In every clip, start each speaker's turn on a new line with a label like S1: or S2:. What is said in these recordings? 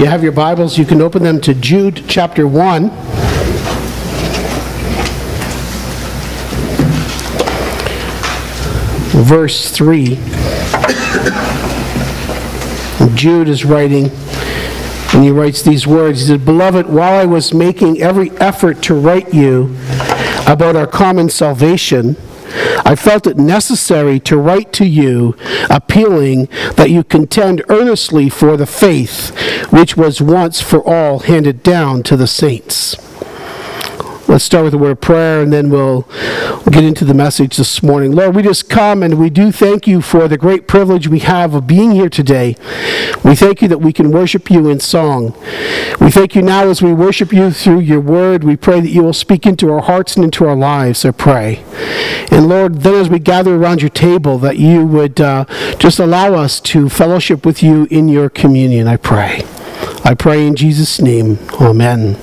S1: You have your Bibles, you can open them to Jude chapter 1. Verse 3. Jude is writing, and he writes these words. He said, Beloved, while I was making every effort to write you about our common salvation, I felt it necessary to write to you, appealing that you contend earnestly for the faith which was once for all handed down to the saints. Let's start with a word of prayer and then we'll, get into the message this morning. Lord, we just come and we do thank you for the great privilege we have of being here today. We thank you that we can worship you in song. We thank you now as we worship you through your word. We pray that you will speak into our hearts and into our lives, I pray. And Lord, then as we gather around your table, that you would uh, just allow us to fellowship with you in your communion, I pray. I pray in Jesus' name. Amen.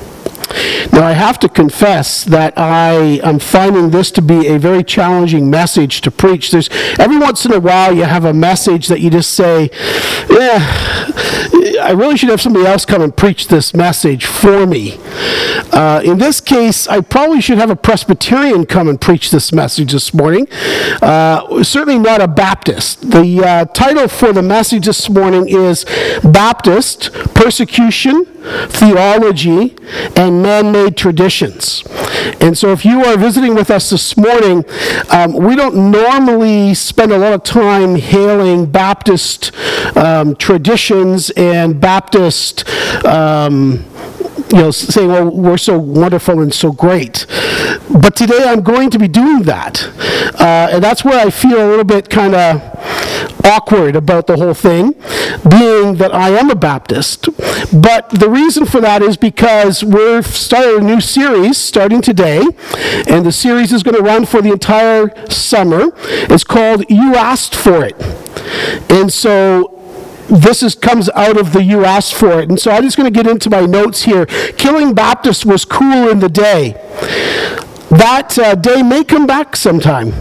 S1: Now, I have to confess that I am finding this to be a very challenging message to preach. There's every once in a while you have a message that you just say, "Yeah, I really should have somebody else come and preach this message for me." Uh, in this case, I probably should have a Presbyterian come and preach this message this morning. Uh, certainly not a Baptist. The uh, title for the message this morning is Baptist Persecution, Theology, and Man made traditions. And so, if you are visiting with us this morning, um, we don't normally spend a lot of time hailing Baptist um, traditions and Baptist. Um, you know, saying, well, we're so wonderful and so great. But today I'm going to be doing that. Uh, and that's where I feel a little bit kind of awkward about the whole thing, being that I am a Baptist. But the reason for that is because we're starting a new series starting today, and the series is going to run for the entire summer. It's called You Asked For It. And so this is, comes out of the asked for it. And so I'm just going to get into my notes here. Killing Baptists was cool in the day. That uh, day may come back sometime.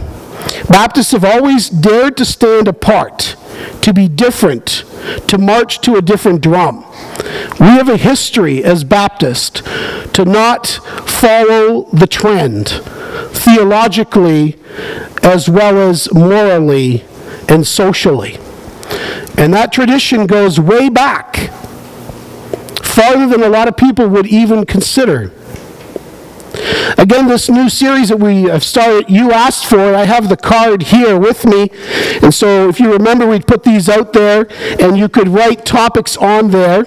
S1: Baptists have always dared to stand apart, to be different, to march to a different drum. We have a history as Baptists to not follow the trend, theologically as well as morally and socially. And that tradition goes way back, farther than a lot of people would even consider. Again, this new series that we have started, you asked for it. I have the card here with me. And so if you remember, we put these out there and you could write topics on there.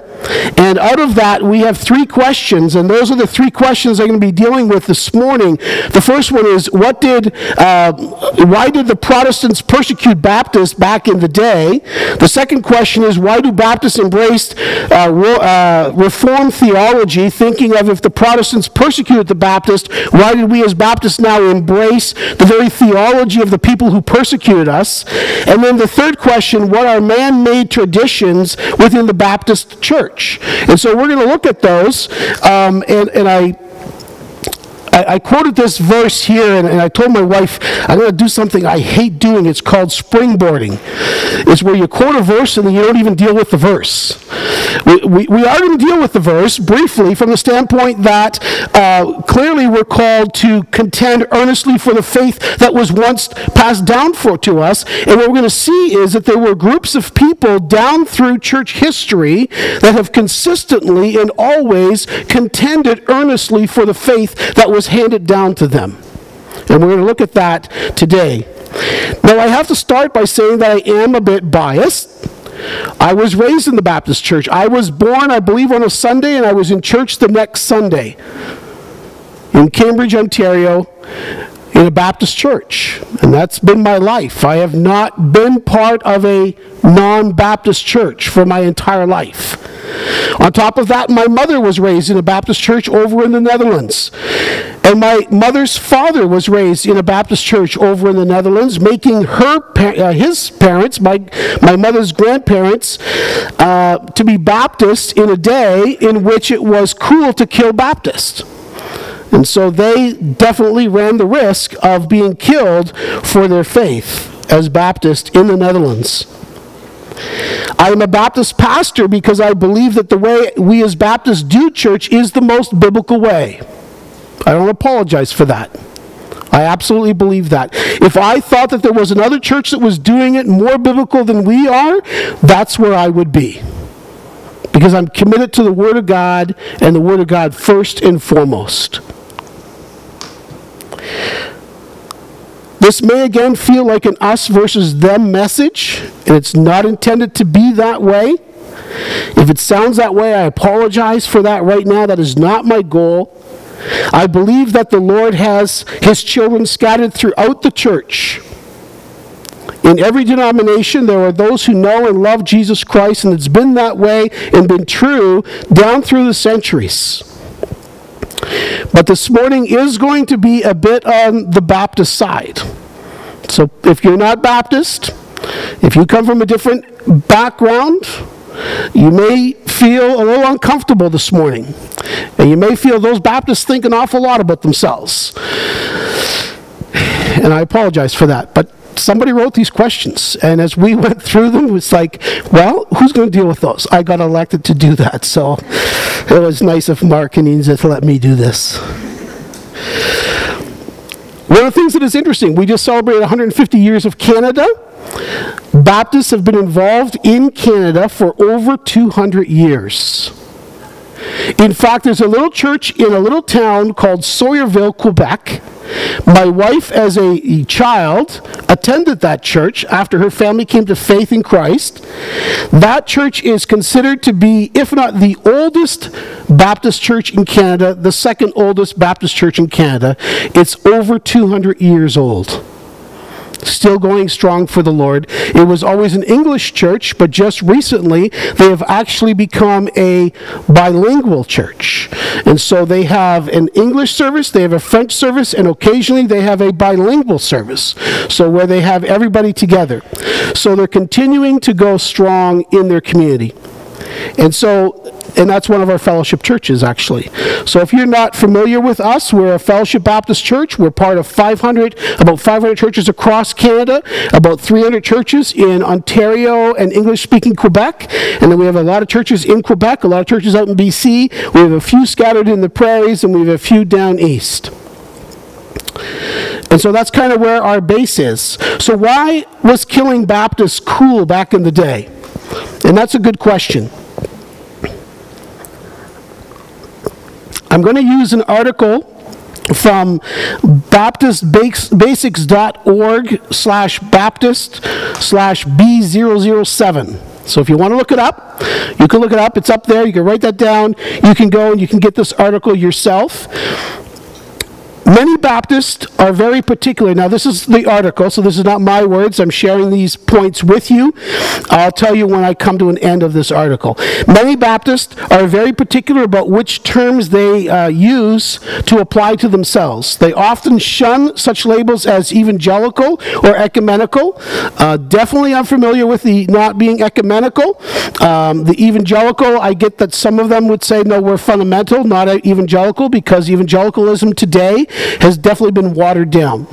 S1: And out of that, we have three questions. And those are the three questions I'm going to be dealing with this morning. The first one is, what did, uh, why did the Protestants persecute Baptists back in the day? The second question is, why do Baptists embrace uh, uh, Reformed theology, thinking of if the Protestants persecuted the Baptists, Baptist, why did we as Baptists now embrace the very theology of the people who persecuted us? And then the third question, what are man made traditions within the Baptist church? And so we're going to look at those. Um, and, and I I, I quoted this verse here, and, and I told my wife, I'm going to do something I hate doing. It's called springboarding. It's where you quote a verse and then you don't even deal with the verse. We, we, we are going to deal with the verse briefly from the standpoint that uh, clearly we're called to contend earnestly for the faith that was once passed down for to us. And what we're going to see is that there were groups of people down through church history that have consistently and always contended earnestly for the faith that was handed down to them. And we're going to look at that today. Now, I have to start by saying that I am a bit biased. I was raised in the Baptist church. I was born, I believe, on a Sunday, and I was in church the next Sunday in Cambridge, Ontario, in a Baptist church. And that's been my life. I have not been part of a non Baptist church for my entire life. On top of that, my mother was raised in a Baptist church over in the Netherlands. And my mother's father was raised in a Baptist church over in the Netherlands, making her, uh, his parents, my, my mother's grandparents, uh, to be Baptists in a day in which it was cool to kill Baptists. And so they definitely ran the risk of being killed for their faith as Baptists in the Netherlands. I am a Baptist pastor because I believe that the way we as Baptists do church is the most biblical way. I don't apologize for that. I absolutely believe that. If I thought that there was another church that was doing it more biblical than we are, that's where I would be. Because I'm committed to the Word of God and the Word of God first and foremost. This may again feel like an us versus them message, and it's not intended to be that way. If it sounds that way, I apologize for that right now. That is not my goal. I believe that the Lord has his children scattered throughout the church. In every denomination, there are those who know and love Jesus Christ, and it's been that way and been true down through the centuries. But this morning is going to be a bit on the Baptist side. So if you're not Baptist, if you come from a different background, you may feel a little uncomfortable this morning. And you may feel those Baptists think an awful lot about themselves. And I apologize for that. But somebody wrote these questions. And as we went through them, it was like, well, who's going to deal with those? I got elected to do that. So it was nice of Mark and Inza to let me do this. One of the things that is interesting, we just celebrated 150 years of Canada. Baptists have been involved in Canada for over 200 years. In fact, there's a little church in a little town called Sawyerville, Quebec. My wife, as a child, attended that church after her family came to faith in Christ. That church is considered to be, if not the oldest Baptist church in Canada, the second oldest Baptist church in Canada. It's over 200 years old still going strong for the Lord. It was always an English church, but just recently they have actually become a bilingual church. And so they have an English service, they have a French service, and occasionally they have a bilingual service. So where they have everybody together. So they're continuing to go strong in their community. And so and that's one of our fellowship churches, actually. So if you're not familiar with us, we're a Fellowship Baptist church. We're part of 500, about 500 churches across Canada, about 300 churches in Ontario and English-speaking Quebec, and then we have a lot of churches in Quebec, a lot of churches out in BC. We have a few scattered in the prairies, and we have a few down east. And so that's kind of where our base is. So why was killing Baptists cool back in the day? And that's a good question. I'm going to use an article from baptistbasics.org slash baptist slash b007 so if you want to look it up you can look it up. It's up there. You can write that down. You can go and you can get this article yourself Many Baptists are very particular. Now, this is the article, so this is not my words. I'm sharing these points with you. I'll tell you when I come to an end of this article. Many Baptists are very particular about which terms they uh, use to apply to themselves. They often shun such labels as evangelical or ecumenical. Uh, definitely, I'm familiar with the not being ecumenical. Um, the evangelical, I get that some of them would say, no, we're fundamental, not evangelical, because evangelicalism today has definitely been watered down.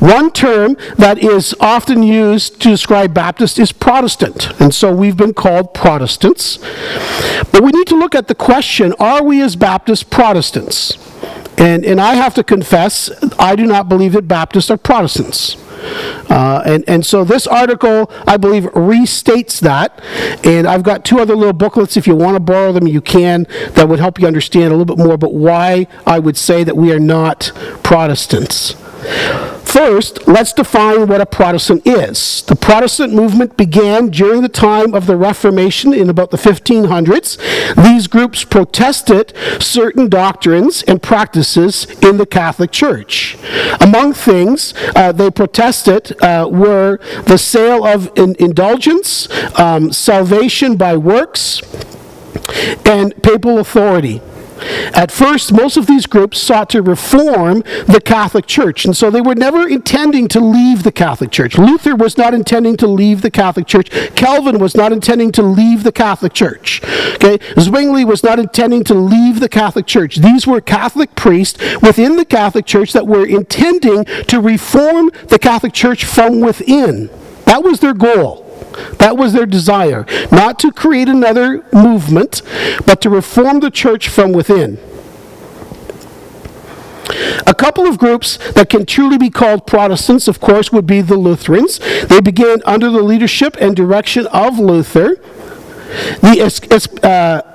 S1: One term that is often used to describe Baptist is Protestant, and so we've been called Protestants. But we need to look at the question are we as Baptists Protestants? And, and I have to confess, I do not believe that Baptists are Protestants. Uh, and, and so this article, I believe, restates that. And I've got two other little booklets. If you want to borrow them, you can. That would help you understand a little bit more about why I would say that we are not Protestants. First, let's define what a Protestant is. The Protestant movement began during the time of the Reformation in about the 1500s. These groups protested certain doctrines and practices in the Catholic Church. Among things uh, they protested uh, were the sale of in indulgence, um, salvation by works, and papal authority. At first, most of these groups sought to reform the Catholic Church, and so they were never intending to leave the Catholic Church. Luther was not intending to leave the Catholic Church. Calvin was not intending to leave the Catholic Church. Okay? Zwingli was not intending to leave the Catholic Church. These were Catholic priests within the Catholic Church that were intending to reform the Catholic Church from within. That was their goal. That was their desire. Not to create another movement, but to reform the church from within. A couple of groups that can truly be called Protestants, of course, would be the Lutherans. They began under the leadership and direction of Luther. The uh,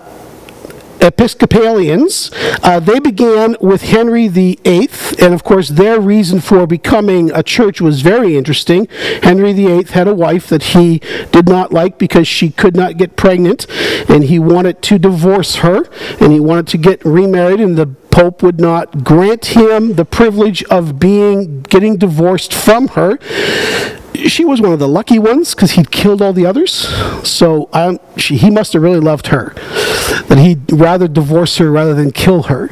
S1: Episcopalians, uh, they began with Henry VIII, and of course, their reason for becoming a church was very interesting. Henry VIII had a wife that he did not like because she could not get pregnant, and he wanted to divorce her, and he wanted to get remarried, and the Pope would not grant him the privilege of being getting divorced from her she was one of the lucky ones because he'd killed all the others. So she, he must have really loved her. That he'd rather divorce her rather than kill her.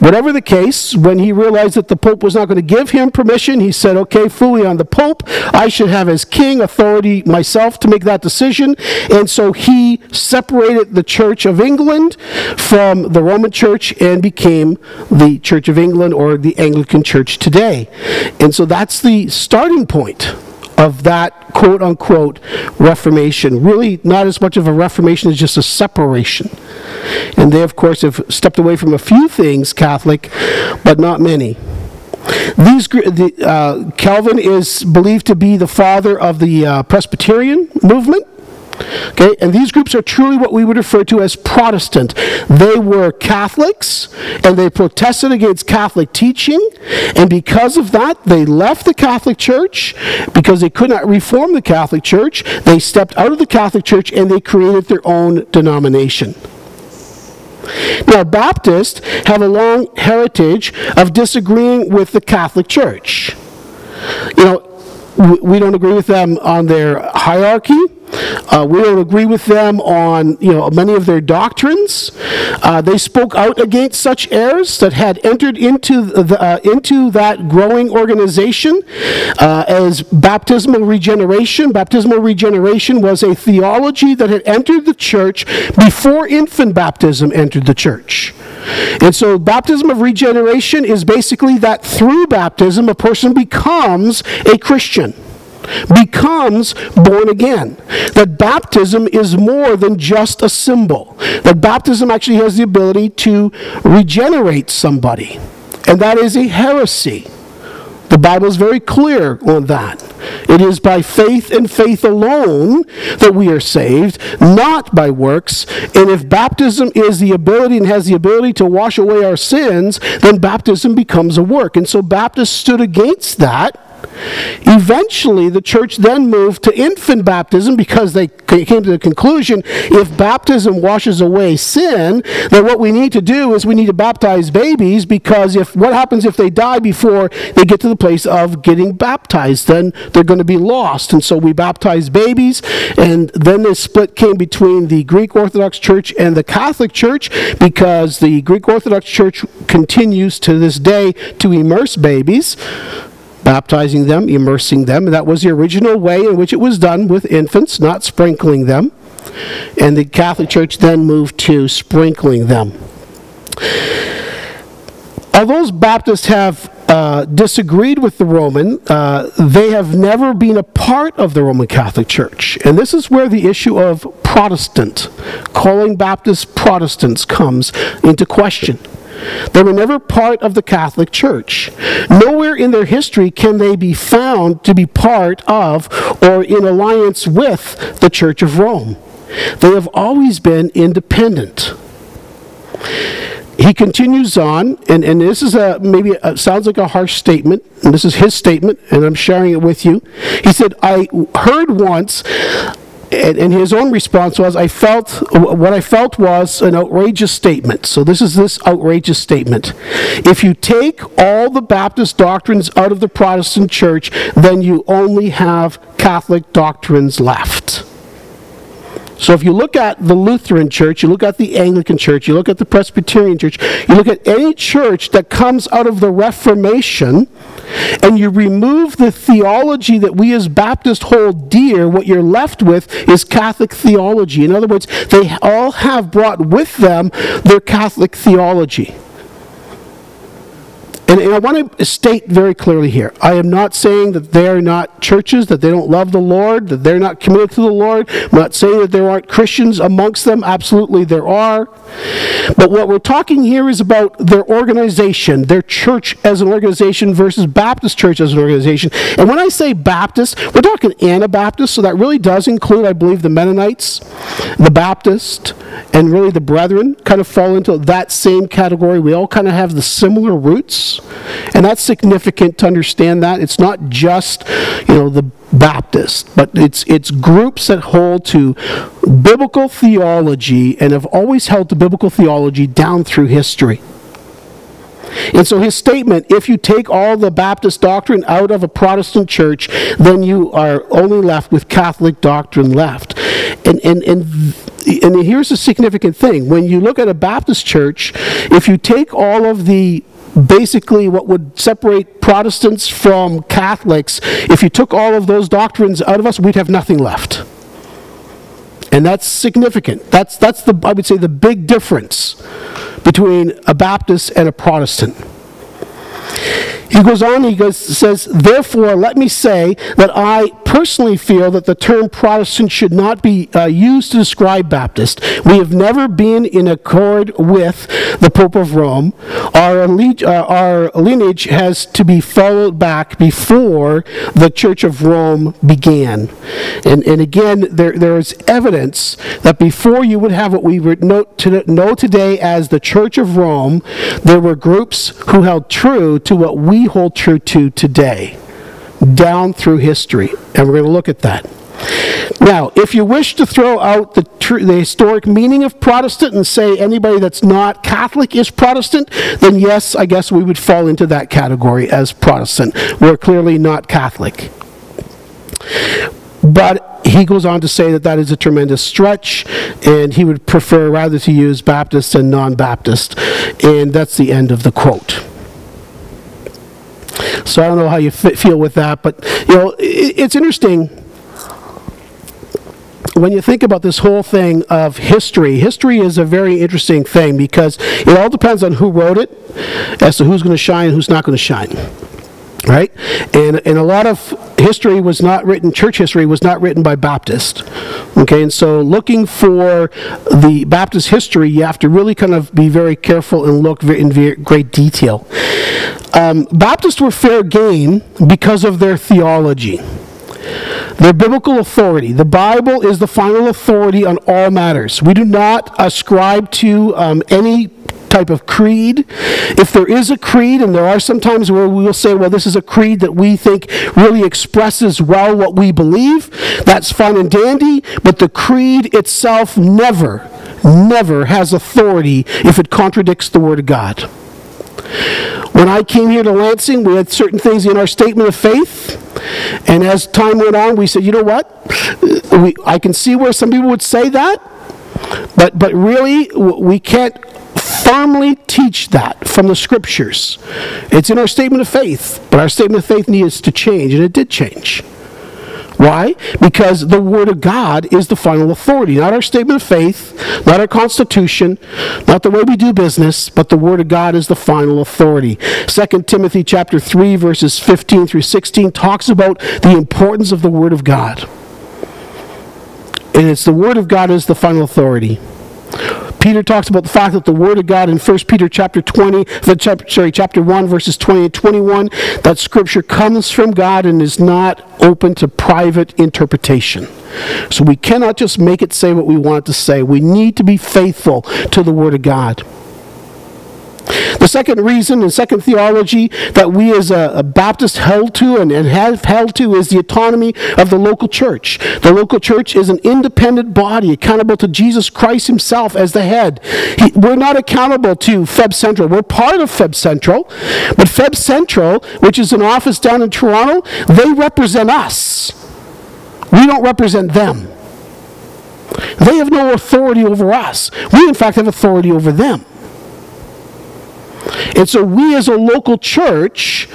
S1: Whatever the case, when he realized that the Pope was not going to give him permission, he said, okay, fully on the Pope. I should have as king authority myself to make that decision. And so he separated the Church of England from the Roman Church and became the Church of England or the Anglican Church today. And so that's the starting point of that quote unquote reformation. Really, not as much of a reformation as just a separation. And they, of course, have stepped away from a few things, Catholic, but not many. These, the, uh, Calvin is believed to be the father of the uh, Presbyterian movement. Okay, and these groups are truly what we would refer to as Protestant. They were Catholics and they protested against Catholic teaching, and because of that, they left the Catholic Church because they could not reform the Catholic Church. They stepped out of the Catholic Church and they created their own denomination. Now, Baptists have a long heritage of disagreeing with the Catholic Church. You know, we don't agree with them on their hierarchy. Uh, we don't agree with them on you know many of their doctrines. Uh, they spoke out against such errors that had entered into the, uh, into that growing organization uh, as baptismal regeneration. Baptismal regeneration was a theology that had entered the church before infant baptism entered the church. And so, baptism of regeneration is basically that through baptism a person becomes a Christian becomes born again. That baptism is more than just a symbol. That baptism actually has the ability to regenerate somebody. And that is a heresy. The Bible is very clear on that. It is by faith and faith alone that we are saved, not by works. And if baptism is the ability and has the ability to wash away our sins, then baptism becomes a work. And so Baptists stood against that Eventually, the church then moved to infant baptism because they came to the conclusion if baptism washes away sin, then what we need to do is we need to baptize babies because if what happens if they die before they get to the place of getting baptized, then they're going to be lost. And so we baptize babies, and then the split came between the Greek Orthodox Church and the Catholic Church because the Greek Orthodox Church continues to this day to immerse babies baptizing them, immersing them. That was the original way in which it was done with infants, not sprinkling them. And the Catholic Church then moved to sprinkling them. Although Baptists have uh, disagreed with the Roman, uh, they have never been a part of the Roman Catholic Church. And this is where the issue of Protestant, calling Baptists Protestants, comes into question. They were never part of the Catholic Church. Nowhere in their history can they be found to be part of or in alliance with the Church of Rome. They have always been independent. He continues on, and, and this is a maybe a, sounds like a harsh statement, and this is his statement, and I'm sharing it with you. He said, I heard once and, and, his own response was, I felt, what I felt was an outrageous statement. So this is this outrageous statement. If you take all the Baptist doctrines out of the Protestant church, then you only have Catholic doctrines left. So if you look at the Lutheran church, you look at the Anglican church, you look at the Presbyterian church, you look at any church that comes out of the Reformation, and you remove the theology that we as Baptists hold dear, what you're left with is Catholic theology. In other words, they all have brought with them their Catholic theology. And, and I want to state very clearly here I am not saying that they're not churches, that they don't love the Lord, that they're not committed to the Lord. I'm not saying that there aren't Christians amongst them. Absolutely, there are. But what we're talking here is about their organization, their church as an organization versus Baptist church as an organization. And when I say Baptist, we're talking Anabaptist, so that really does include, I believe, the Mennonites, the Baptist, and really the Brethren kind of fall into that same category. We all kind of have the similar roots, and that's significant to understand that. It's not just, you know, the Baptist, but it's, it's groups that hold to biblical theology and have always held to biblical theology down through history. And so his statement, if you take all the Baptist doctrine out of a Protestant church, then you are only left with Catholic doctrine left. And, and, and, and here's a significant thing. When you look at a Baptist church, if you take all of the basically what would separate Protestants from Catholics, if you took all of those doctrines out of us, we'd have nothing left. And that's significant. That's, that's the, I would say, the big difference between a Baptist and a Protestant. He goes on, he goes, says, Therefore, let me say that I personally feel that the term Protestant should not be uh, used to describe Baptist. We have never been in accord with the Pope of Rome. Our, uh, our lineage has to be followed back before the Church of Rome began. And, and again, there, there is evidence that before you would have what we would know, to, know today as the Church of Rome, there were groups who held true to what we hold true to today, down through history. And we're going to look at that. Now, if you wish to throw out the, the historic meaning of Protestant and say anybody that's not Catholic is Protestant, then yes, I guess we would fall into that category as Protestant. We're clearly not Catholic. But he goes on to say that that is a tremendous stretch, and he would prefer rather to use Baptist and non Baptist. And that's the end of the quote. So I don't know how you feel with that, but you know, it, it's interesting when you think about this whole thing of history, history is a very interesting thing because it all depends on who wrote it as to who's going to shine and who's not going to shine. Right? And, and a lot of history was not written, church history was not written by Baptist. Okay, and so looking for the Baptist history, you have to really kind of be very careful and look in great detail. Um, Baptists were fair game because of their theology. Their biblical authority. The Bible is the final authority on all matters. We do not ascribe to um, any type of creed. If there is a creed, and there are some times where we will say, well, this is a creed that we think really expresses well what we believe, that's fine and dandy, but the creed itself never, never has authority if it contradicts the Word of God. When I came here to Lansing, we had certain things in our statement of faith. And as time went on, we said, you know what? We, I can see where some people would say that, but, but really, we can't firmly teach that from the scriptures. It's in our statement of faith, but our statement of faith needs to change, and it did change. Why? Because the Word of God is the final authority, not our statement of faith, not our Constitution, not the way we do business, but the Word of God is the final authority. 2 Timothy chapter 3, verses 15 through 16 talks about the importance of the Word of God. And it's the Word of God is the final authority. Peter talks about the fact that the Word of God in 1 Peter chapter 20, sorry, chapter 1, verses 20 and 21, that Scripture comes from God and is not open to private interpretation. So we cannot just make it say what we want it to say. We need to be faithful to the Word of God. The second reason and second theology that we as a, a Baptist held to and, and, have held to is the autonomy of the local church. The local church is an independent body accountable to Jesus Christ himself as the head. He, we're not accountable to Feb Central. We're part of Feb Central, but Feb Central, which is an office down in Toronto, they represent us. We don't represent them. They have no authority over us. We, in fact, have authority over them. And so we as a local church,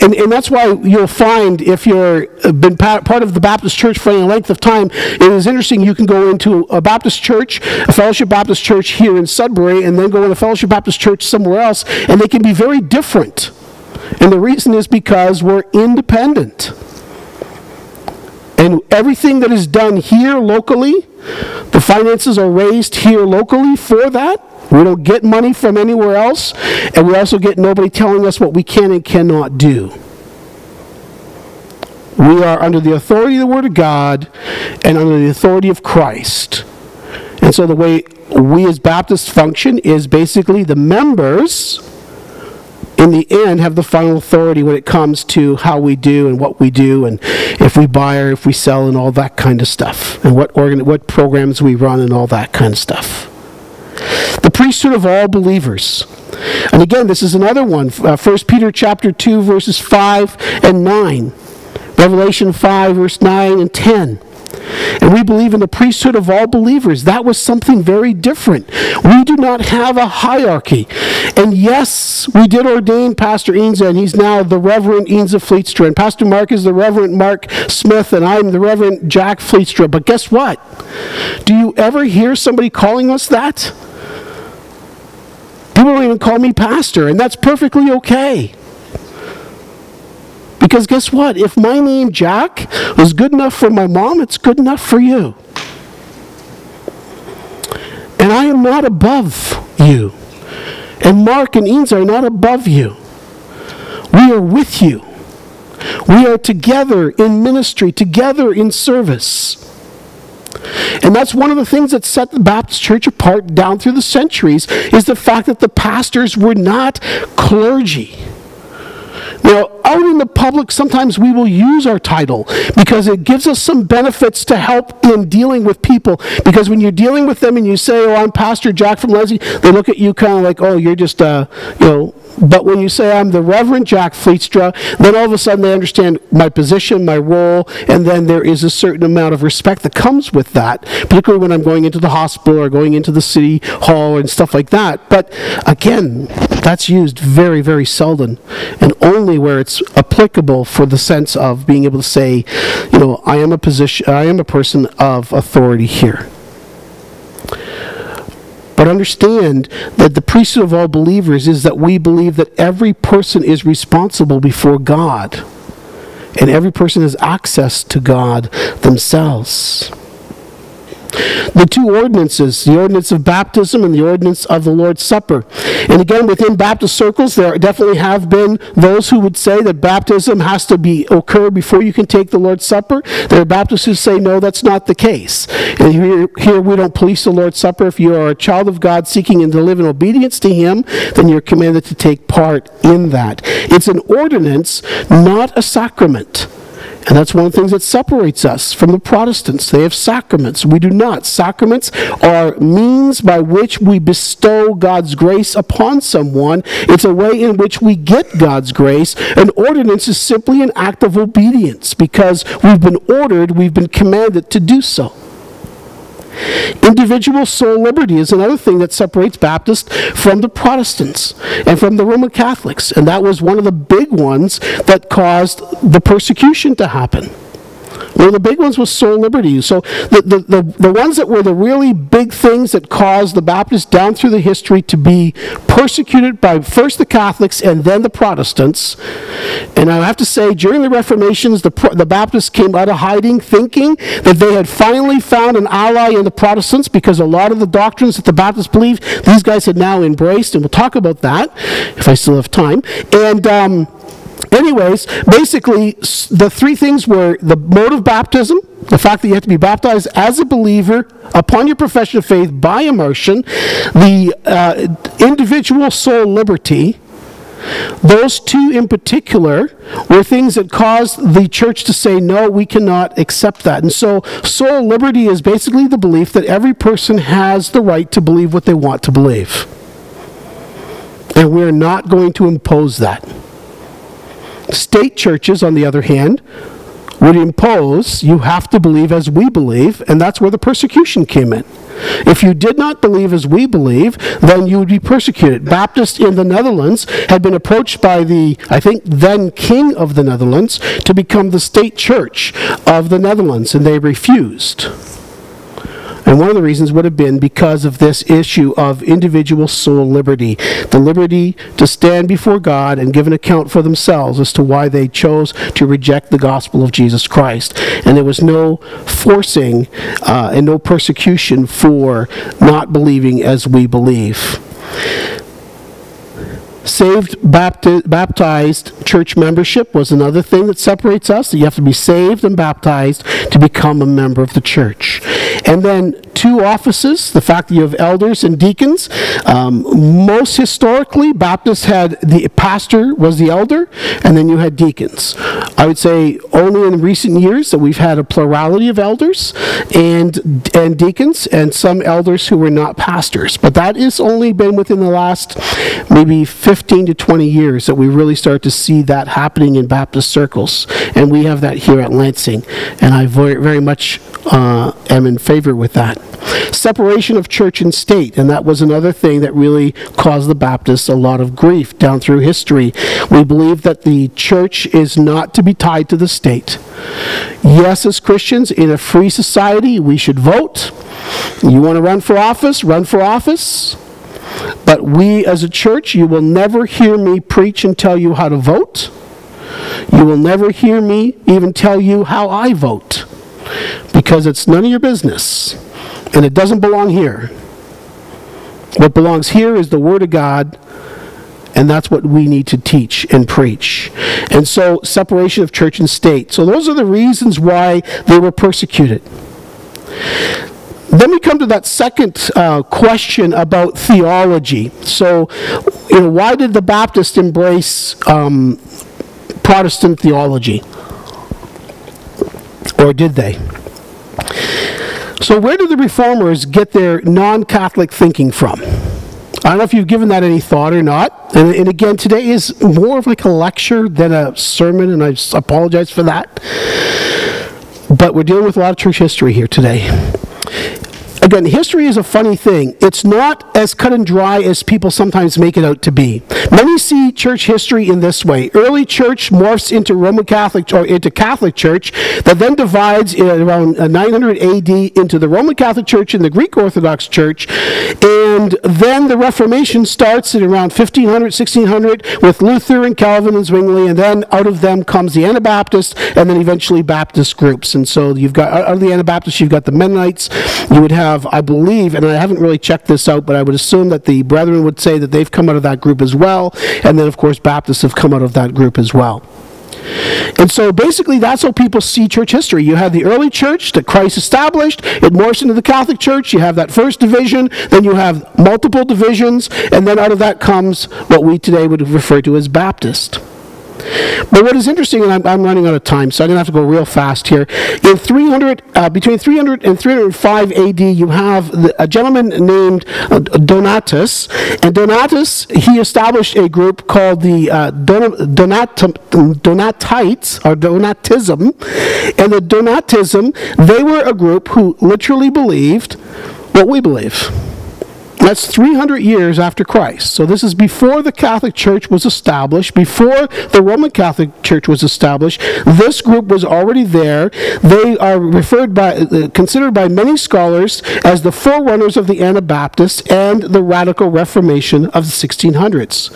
S1: and, and that's why you'll find if you've uh, been part of the Baptist church for any length of time, it is interesting. You can go into a Baptist church, a Fellowship Baptist church here in Sudbury, and then go to a Fellowship Baptist church somewhere else, and they can be very different And the reason is because we're independent. And everything that is done here locally, the finances are raised here locally for that. We don't get money from anywhere else, and we also get nobody telling us what we can and cannot do. We are under the authority of the Word of God and under the authority of Christ. And so the way we as Baptists function is basically the members, in the end, have the final authority when it comes to how we do and what we do, and if we buy or if we sell, and all that kind of stuff, and what, organ- what programs we run, and all that kind of stuff. The priesthood of all believers. And again, this is another one. Uh, 1 Peter chapter 2, verses 5 and 9. Revelation 5, verse 9 and 10. And we believe in the priesthood of all believers. That was something very different. We do not have a hierarchy. And yes, we did ordain Pastor Inza, and he's now the Reverend Inza Flietstra. And Pastor Mark is the Reverend Mark Smith, and I'm the Reverend Jack Flietstra. But guess what? Do you ever hear somebody calling us that? People don't even call me pastor, and that's perfectly okay. Because guess what? If my name, Jack, was good enough for my mom, it's good enough for you. And I am not above you. And Mark and Eanes are not above you. We are with you. We are together in ministry, together in service. And that's one of the things that set the Baptist Church apart down through the centuries is the fact that the pastors were not clergy. Now, out in the public, sometimes we will use our title because it gives us some benefits to help in dealing with people. Because when you're dealing with them and you say, Oh, I'm Pastor Jack from Leslie, they look at you kind of like, Oh, you're just, uh, you know, but when you say I'm the Reverend Jack Flietstra, then all of a sudden they understand my position, my role, and then there is a certain amount of respect that comes with that, particularly when I'm going into the hospital or going into the city hall and stuff like that. But again, that's used very, very seldom, and only where it's applicable for the sense of being able to say, you know, I am a position, I am a person of authority here. But understand that the priesthood of all believers is that we believe that every person is responsible before God. And every person has access to God themselves. The two ordinances, the ordinance of baptism and the ordinance of the Lord's Supper. And again, within Baptist circles, there definitely have been those who would say that baptism has to be occur before you can take the Lord's Supper. There are Baptists who say, no, that's not the case. And here, here we don't police the Lord's Supper. If you are a child of God seeking and to live in obedience to Him, then you're commanded to take part in that. It's an ordinance, not a sacrament. And that's one of the things that separates us from the Protestants. They have sacraments. We do not. Sacraments are means by which we bestow God's grace upon someone. It's a way in which we get God's grace. An ordinance is simply an act of obedience because we've been ordered, we've been commanded to do so. Individual soul liberty is another thing that separates Baptists from the Protestants and from the Roman Catholics. And that was one of the big ones that caused the persecution to happen. One of the big ones was soul liberty. So the, the, the, the, ones that were the really big things that caused the Baptists down through the history to be persecuted by first the Catholics and then the Protestants. And I have to say, during the Reformations, the, the Baptists came out of hiding thinking that they had finally found an ally in the Protestants because a lot of the doctrines that the Baptists believed, these guys had now embraced. And we'll talk about that if I still have time. And... Um, Anyways, basically, the three things were the mode of baptism, the fact that you have to be baptized as a believer upon your profession of faith by immersion, the uh, individual soul liberty. Those two in particular were things that caused the church to say, no, we cannot accept that. And so, soul liberty is basically the belief that every person has the right to believe what they want to believe. And we're not going to impose that. State churches, on the other hand, would impose you have to believe as we believe, and that's where the persecution came in. If you did not believe as we believe, then you would be persecuted. Baptists in the Netherlands had been approached by the, I think, then king of the Netherlands to become the state church of the Netherlands, and they refused. And one of the reasons would have been because of this issue of individual soul liberty, the liberty to stand before God and give an account for themselves as to why they chose to reject the gospel of Jesus Christ. And there was no forcing uh, and no persecution for not believing as we believe saved bapti- baptized church membership was another thing that separates us. You have to be saved and baptized to become a member of the church. And then two offices, the fact that you have elders and deacons. Um, most historically, Baptists had the pastor was the elder, and then you had deacons. I would say only in recent years that we've had a plurality of elders and and deacons, and some elders who were not pastors. But that has only been within the last maybe 15 to 20 years that we really start to see that happening in Baptist circles, and we have that here at Lansing, and I very, much uh, am in favor with that. Separation of church and state, and that was another thing that really caused the Baptists a lot of grief down through history. We believe that the church is not to be tied to the state. Yes, as Christians, in a free society, we should vote. You want to run for office? Run for office. But we as a church, you will never hear me preach and tell you how to vote. You will never hear me even tell you how I vote because it's none of your business and it doesn't belong here. What belongs here is the Word of God, and that's what we need to teach and preach. And so, separation of church and state. So, those are the reasons why they were persecuted. Then we come to that second uh, question about theology. So, you know, why did the Baptists embrace um, Protestant theology? Or did they? So, where do the reformers get their non Catholic thinking from? I don't know if you've given that any thought or not. And, and, again, today is more of like a lecture than a sermon, and I apologize for that. But we're dealing with a lot of church history here today again, history is a funny thing. It's not as cut and dry as people sometimes make it out to be. Many see church history in this way. Early church morphs into Roman Catholic or into Catholic Church that then divides around uh, 900 AD into the Roman Catholic Church and the Greek Orthodox Church. And then the Reformation starts at around 1500, 1600 with Luther and Calvin and Zwingli, and then out of them comes the Anabaptists and then eventually Baptist groups. And so you've got out of the Anabaptists, you've got the Mennonites, you would have have, I believe, and I haven't really checked this out, but I would assume that the brethren would say that they've come out of that group as well. And then, of course, Baptists have come out of that group as well. And so basically, that's how people see church history. You have the early church that Christ established, it morphs into the Catholic Church. You have that first division, then you have multiple divisions, and then out of that comes what we today would refer to as Baptist. But what is interesting, and I'm, I'm, running out of time, so I'm going to have to go real fast here. In 300, uh, between 300 and 305 AD, you have the, a gentleman named uh, Donatus, and Donatus he established a group called the uh, Donat, Donatites or Donatism, and the Donatism they were a group who literally believed what we believe. That's 300 years after Christ. So this is before the Catholic Church was established, before the Roman Catholic Church was established. This group was already there. They are referred by, uh, considered by many scholars as the forerunners of the Anabaptists and the Radical Reformation of the 1600s.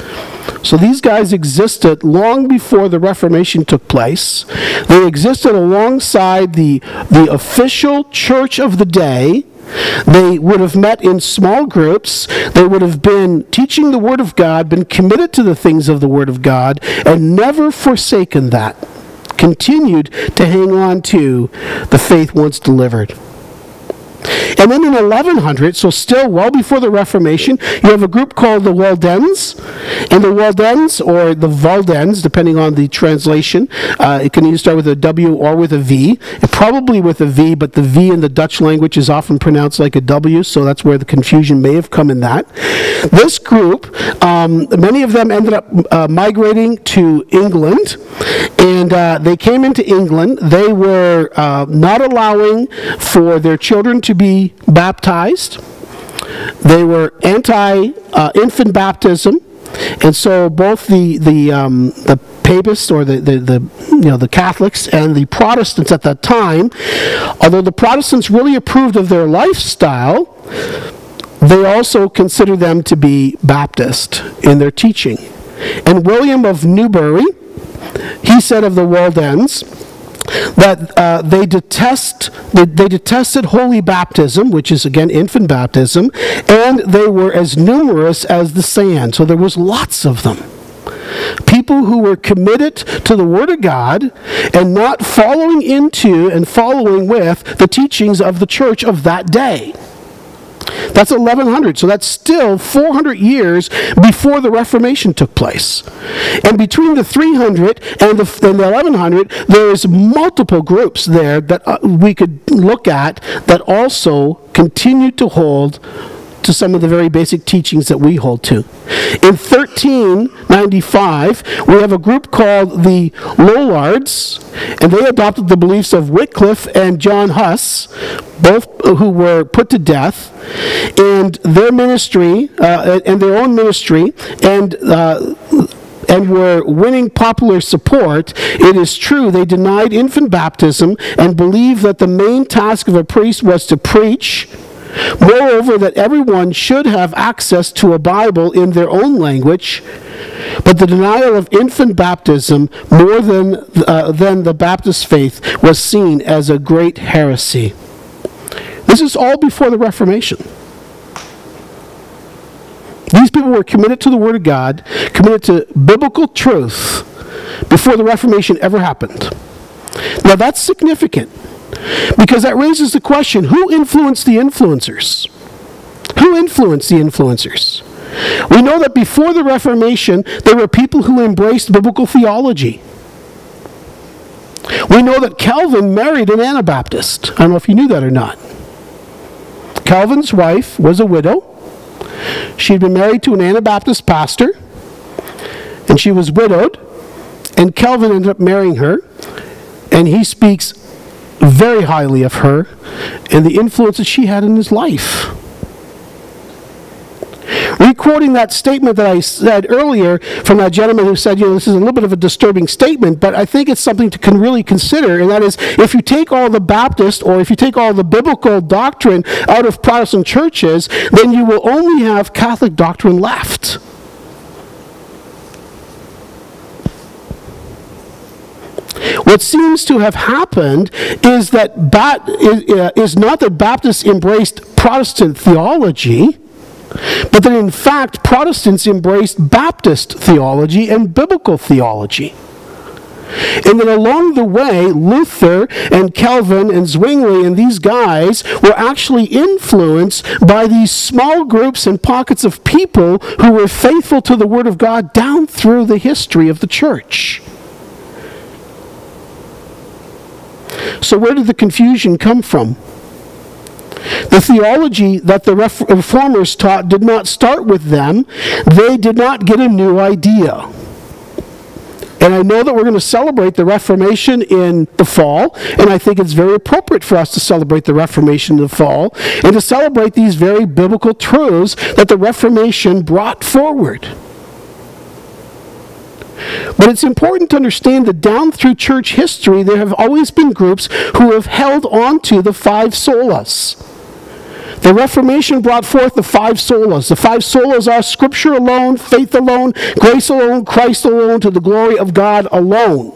S1: So these guys existed long before the Reformation took place. They existed alongside the, the official church of the day they would have met in small groups. They would have been teaching the Word of God, been committed to the things of the Word of God, and never forsaken that. Continued to hang on to the faith once delivered. And then in 1100, so still well before the Reformation, you have a group called the Waldens. And the Waldens, or the Valdens, depending on the translation, uh, it can either start with a W or with a V. probably with a V, but the V in the Dutch language is often pronounced like a W, so that's where the confusion may have come in that. This group, um, many of them ended up uh, migrating to England, and uh, they came into England. They were uh, not allowing for their children to be baptized. They were anti uh, infant baptism. And so both the, the, um, the Papists or the, the, the, you know, the Catholics and the Protestants at that time, although the Protestants really approved of their lifestyle, they also considered them to be Baptist in their teaching. And William of Newburgh, he said of the Waldenses, that uh, they detest they, they detested holy baptism, which is again infant baptism, and they were as numerous as the sand. So there was lots of them. People who were committed to the Word of God and not following into and following with the teachings of the church of that day. That's 1100. So that's still 400 years before the Reformation took place. And between the 300 and the, and the 1100, there's multiple groups there that uh, we could look at that also continue to hold to some of the very basic teachings that we hold to. In 1395, we have a group called the Lollards, and they adopted the beliefs of Wycliffe and John Huss, both who were put to death, and their ministry, uh, and their own ministry, and uh, and were winning popular support, it is true they denied infant baptism and believed that the main task of a priest was to preach Moreover, that everyone should have access to a Bible in their own language, but the denial of infant baptism more than, uh, than the Baptist faith was seen as a great heresy. This is all before the Reformation. These people were committed to the Word of God, committed to biblical truth before the Reformation ever happened. Now that's significant because that raises the question who influenced the influencers? Who influenced the influencers? We know that before the Reformation, there were people who embraced biblical theology. We know that Calvin married an Anabaptist. I don't know if you knew that or not. Calvin's wife was a widow. She'd been married to an Anabaptist pastor, and she was widowed. And Calvin ended up marrying her, and he speaks very highly of her and the influence that she had in his life. Requoting that statement that I said earlier from that gentleman who said, you know, this is a little bit of a disturbing statement, but I think it's something to can really consider, and that is if you take all the Baptist or if you take all the biblical doctrine out of Protestant churches, then you will only have Catholic doctrine left. What seems to have happened is that is, uh, is not that Baptists embraced Protestant theology, but that in fact Protestants embraced Baptist theology and biblical theology. And that along the way, Luther and Calvin and Zwingli and these guys were actually influenced by these small groups and pockets of people who were faithful to the Word of God down through the history of the church. So, where did the confusion come from? The theology that the reformers taught did not start with them, they did not get a new idea. And I know that we're going to celebrate the Reformation in the fall, and I think it's very appropriate for us to celebrate the Reformation in the fall and to celebrate these very biblical truths that the Reformation brought forward. But it's important to understand that down through church history, there have always been groups who have held on to the five solas. The Reformation brought forth the five solas. The five solas are Scripture alone, faith alone, grace alone, Christ alone, to the glory of God alone.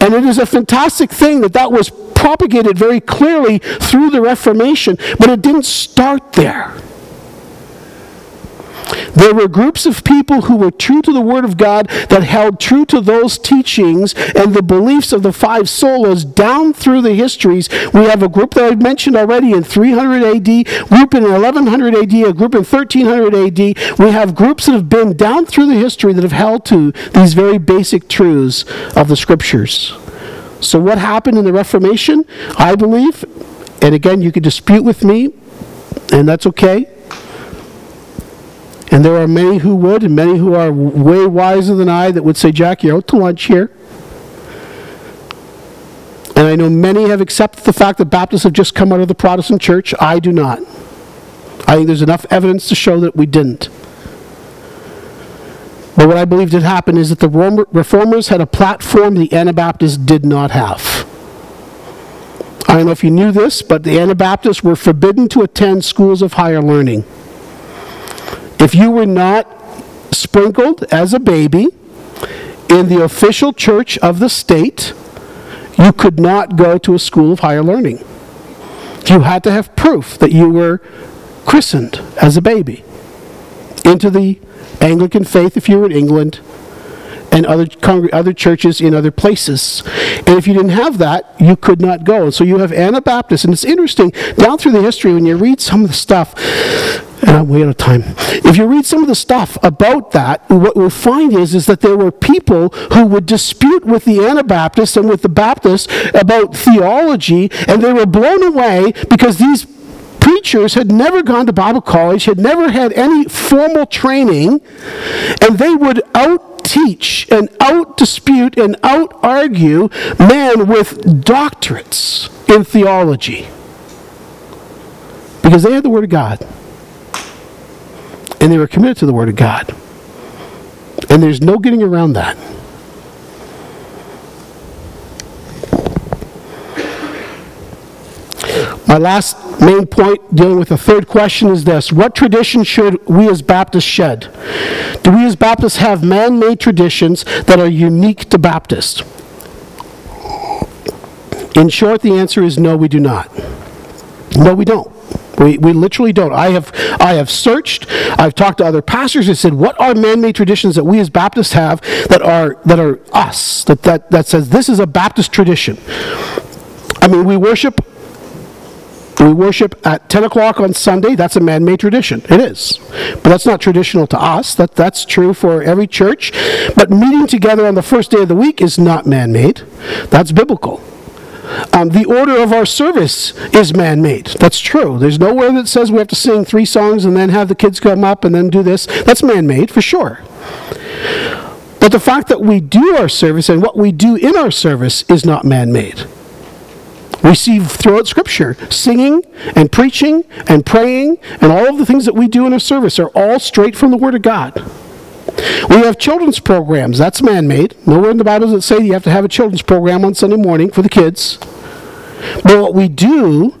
S1: And it is a fantastic thing that that was propagated very clearly through the Reformation, but it didn't start there. There were groups of people who were true to the Word of God that held true to those teachings and the beliefs of the five solas down through the histories. We have a group that I've mentioned already in 300 AD, group in 1100 AD, a group in 1300 AD. We have groups that have been down through the history that have held to these very basic truths of the Scriptures. So, what happened in the Reformation? I believe, and again, you could dispute with me, and that's okay. And there are many who would, and many who are way wiser than I that would say, Jack, you're out to lunch here. And I know many have accepted the fact that Baptists have just come out of the Protestant church. I do not. I think there's enough evidence to show that we didn't. But what I believe did happen is that the reformers had a platform the Anabaptists did not have. I don't know if you knew this, but the Anabaptists were forbidden to attend schools of higher learning. If you were not sprinkled as a baby in the official church of the state, you could not go to a school of higher learning. You had to have proof that you were christened as a baby into the Anglican faith if you were in England and other other churches in other places. And if you didn't have that, you could not go. So you have Anabaptists, and it's interesting down through the history when you read some of the stuff. I'm way out of time. If you read some of the stuff about that, what we'll find is, is that there were people who would dispute with the Anabaptists and with the Baptists about theology, and they were blown away because these preachers had never gone to Bible college, had never had any formal training, and they would out teach and out dispute and out argue men with doctorates in theology because they had the Word of God and they were committed to the Word of God. And there's no getting around that. My last main point dealing with the third question is this What tradition should we as Baptists shed? Do we as Baptists have man made traditions that are unique to Baptists? In short, the answer is no, we do not. No, we don't. We, we literally don't. I have, I have searched, I've talked to other pastors and said, what are man made traditions that we as Baptists have that are, that are us, that, that, that says this is a Baptist tradition? I mean, we worship we worship at 10 o'clock on Sunday. That's a man made tradition. It is. But that's not traditional to us. That, that's true for every church. But meeting together on the first day of the week is not man made. That's biblical. Um, the order of our service is man made. That's true. There's nowhere that says we have to sing three songs and then have the kids come up and then do this. That's man made for sure. But the fact that we do our service and what we do in our service is not man made. We see throughout Scripture singing and preaching and praying and all of the things that we do in our service are all straight from the Word of God. We have children's programs. That's man made. Nowhere in the Bible does it say you have to have a children's program on Sunday morning for the kids. But what we do,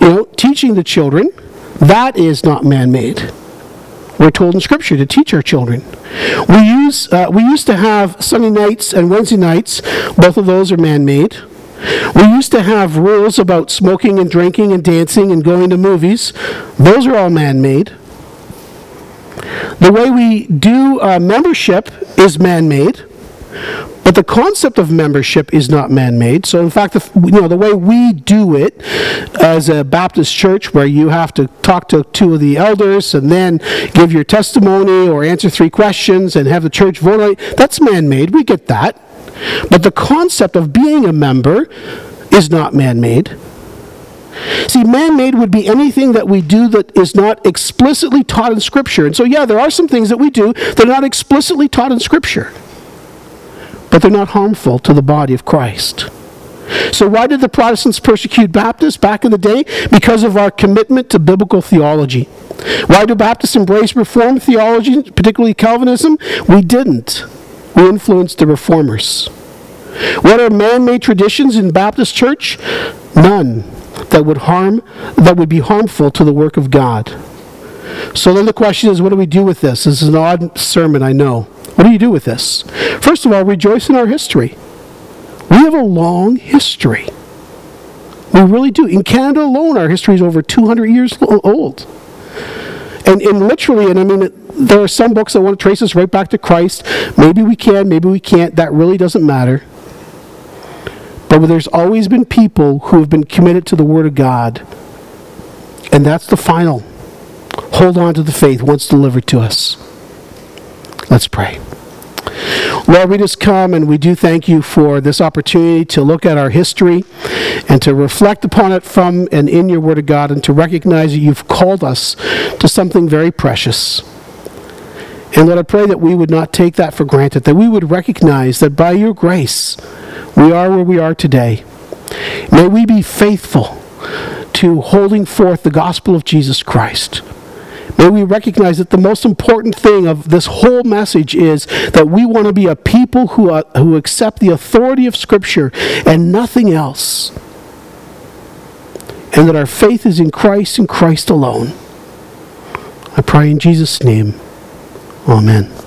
S1: you know, teaching the children, that is not man made. We're told in Scripture to teach our children. We, use, uh, we used to have Sunday nights and Wednesday nights, both of those are man made. We used to have rules about smoking and drinking and dancing and going to movies. Those are all man made. The way we do uh, membership is man made. But the concept of membership is not man-made. So, in fact, the, you know the way we do it as a Baptist church, where you have to talk to two of the elders and then give your testimony or answer three questions and have the church vote that's man-made. We get that. But the concept of being a member is not man made. See, man made would be anything that we do that is not explicitly taught in Scripture. And so, yeah, there are some things that we do that are not explicitly taught in Scripture, but they're not harmful to the body of Christ. So, why did the Protestants persecute Baptists back in the day? Because of our commitment to biblical theology. Why do Baptists embrace Reformed theology, particularly Calvinism? We didn't. We influenced the reformers. What are man-made traditions in Baptist church? None that would harm that would be harmful to the work of God. So then the question is, what do we do with this? This is an odd sermon, I know. What do you do with this? First of all, rejoice in our history. We have a long history. We really do. In Canada alone, our history is over 200 years old. And, and literally, and I mean, there are some books that want to trace us right back to Christ. Maybe we can, maybe we can't. That really doesn't matter. But there's always been people who have been committed to the Word of God. And that's the final. Hold on to the faith once delivered to us. Let's pray. Lord, we just come and we do thank you for this opportunity to look at our history and to reflect upon it from and in your Word of God and to recognize that you've called us to something very precious. And Lord, I pray that we would not take that for granted, that we would recognize that by your grace, we are where we are today. May we be faithful to holding forth the gospel of Jesus Christ. May we recognize that the most important thing of this whole message is that we want to be a people who, are, who accept the authority of Scripture and nothing else. And that our faith is in Christ and Christ alone. I pray in Jesus' name. Amen.